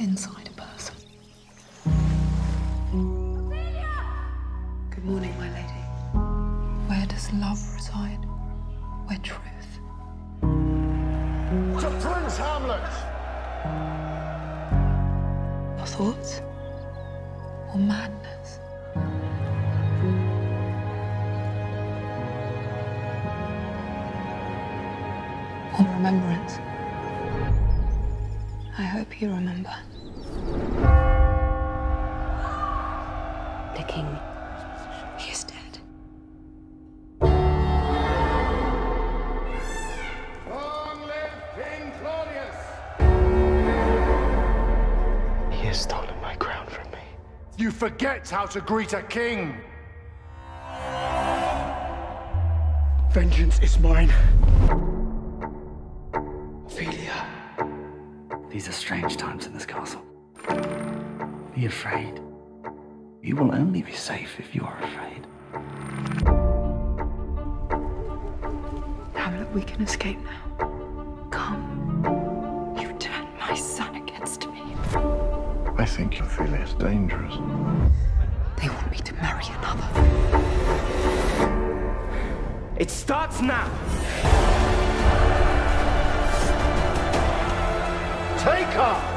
lives inside a person. Good morning, my lady. Where does love reside? Where truth? To Prince Hamlet! Your thoughts? Or madness? Or remembrance? I hope you remember. Has stolen my crown from me. You forget how to greet a king! Vengeance is mine. Ophelia. These are strange times in this castle. Be afraid. You will only be safe if you are afraid. Hamlet, we can escape now. I think Ophelia is dangerous. They want me to marry another. It starts now! Take her!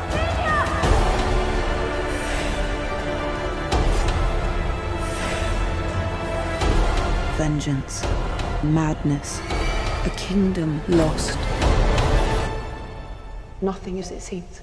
vengeance, madness, a kingdom lost. Nothing as it seems.